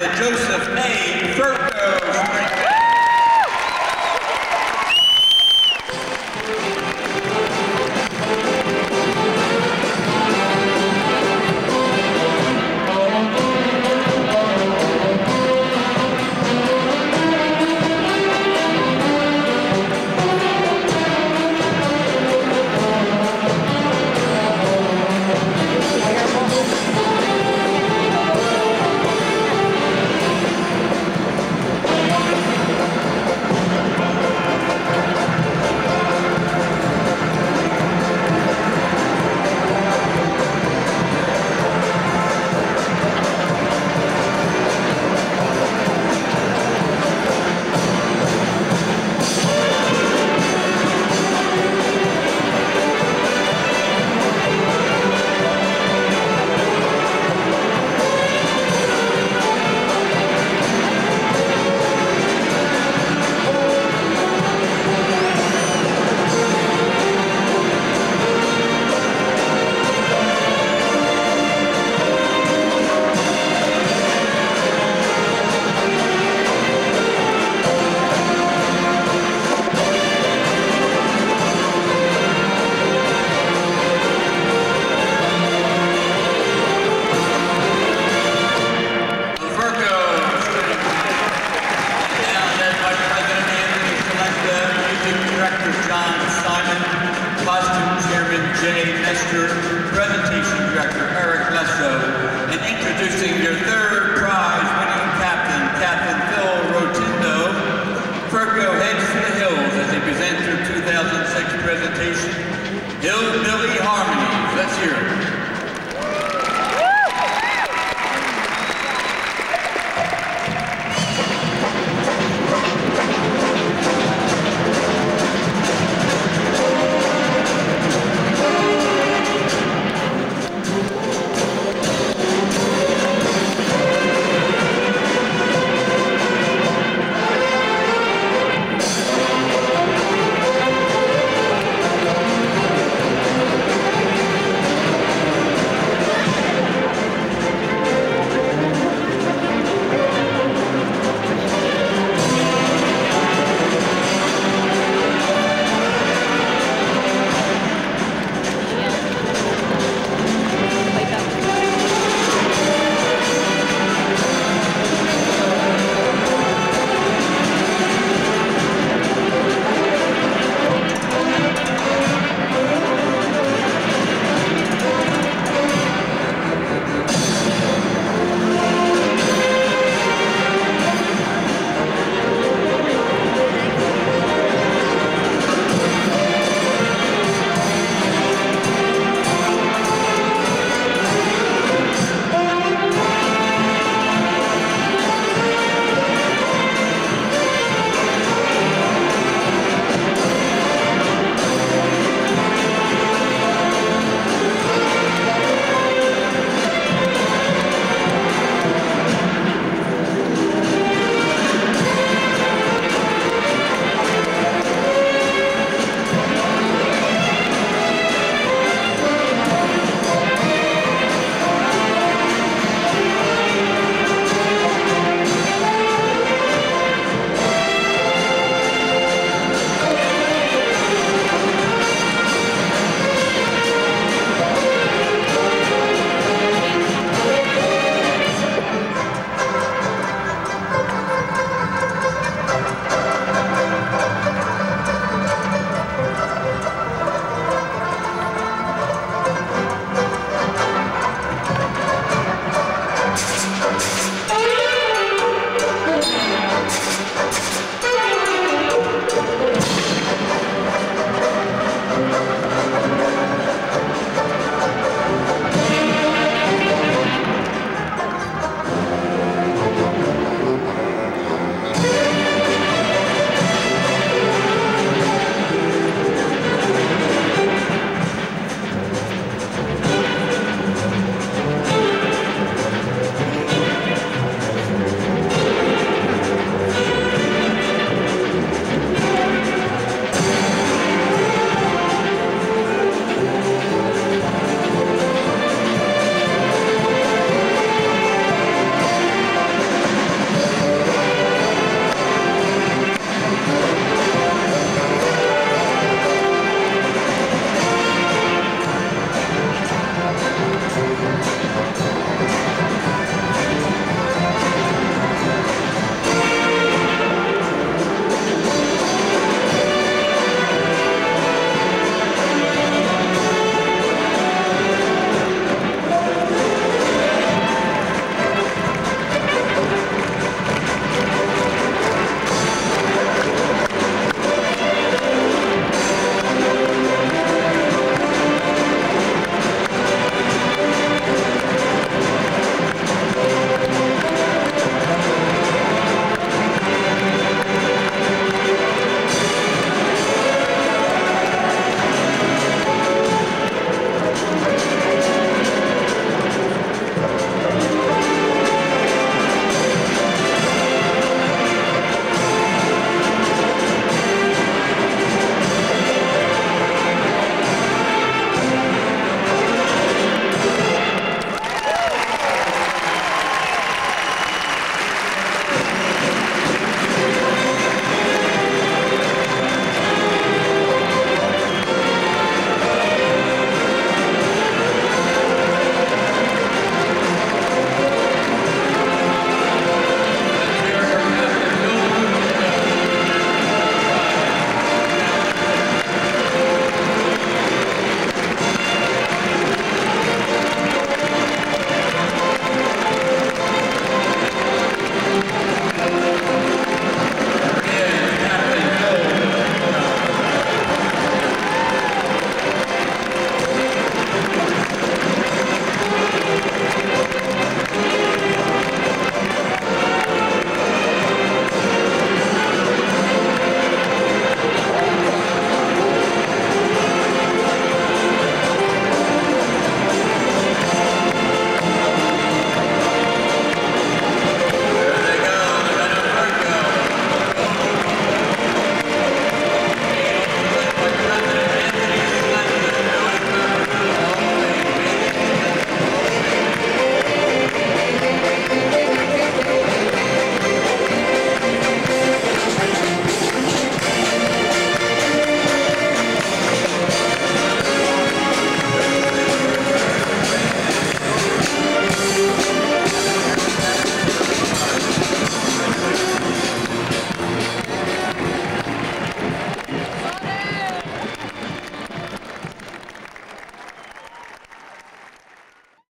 Joseph A. Thurton.